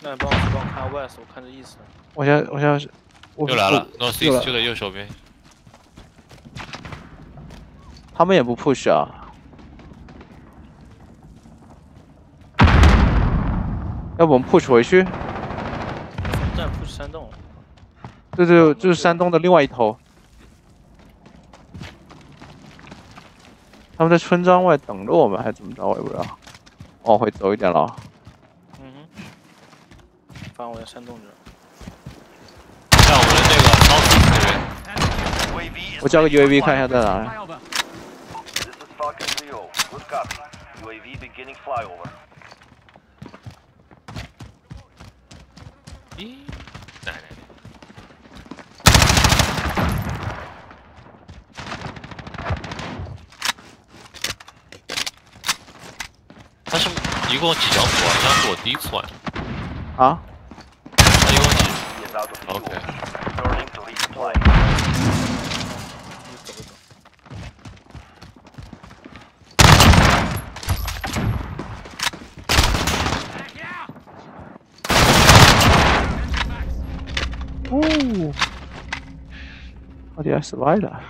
那你帮我去帮我看 West，我看这意思。我现在我现在是，我又来了我，North 又 East 来就在右手边。他们也不 push 啊。要不我们 push 回去？但不是山洞，对对，就是山洞的另外一头。他们在村庄外等着我们，还是怎么着？我也不知道。往回走一点了。嗯哼，反正我的山洞这儿。在我的这个，UAV is 我交个 UAV 看一下在哪。This is Falcon 3 Good copy. UAV beginning flyover. 咦，奶奶！他是一共几条图啊？这张是我第一次玩。啊？他一共几 He is out of fuel.？OK，Returning to resupply. 你走一走。哦，我的 S 歪了。